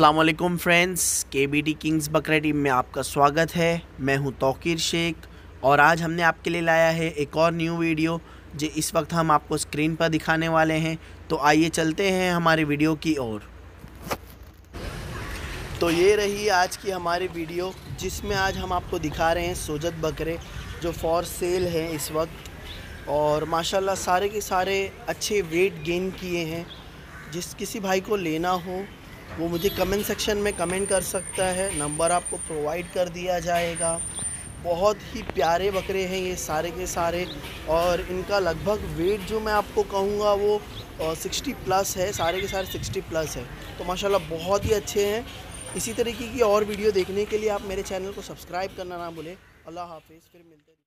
अल्लाम friends के B T Kings बकर team में आपका स्वागत है। मैं हूँ तोकीर शेख और आज हमने आपके लिए लाया है एक और न्यू वीडियो जो इस वक्त हम आपको स्क्रीन पर दिखाने वाले हैं। तो आइए चलते हैं हमारे वीडियो की ओर। तो ये रही आज की हमारी वीडियो, जिसमें आज हम आपको दिखा रहे हैं सोजत बकरे जो फॉर सेल हैं इस वक्त। और माशाल्लाह सारे के सारे अच्छे वेट गेन किए हैं। जिस किसी भाई को लेना हो, वो मुझे कमेंट सेक्शन में कमेंट कर सकता है। नंबर आपको प्रोवाइड कर दिया जाएगा। बहुत ही प्यारे बकरे हैं ये सारे के सारे। और इनका लगभग वेट जो मैं आपको कहूँगा वो सिक्सटी प्लस है, सारे के सारे सिक्सटी प्लस है। तो माशाल्लाह बहुत ही अच्छे हैं। इसी तरीके की और वीडियो देखने के लिए आप मेरे चैनल को सब्सक्राइब करना ना भूलें। अल्लाह हाफिज़, फिर मिलते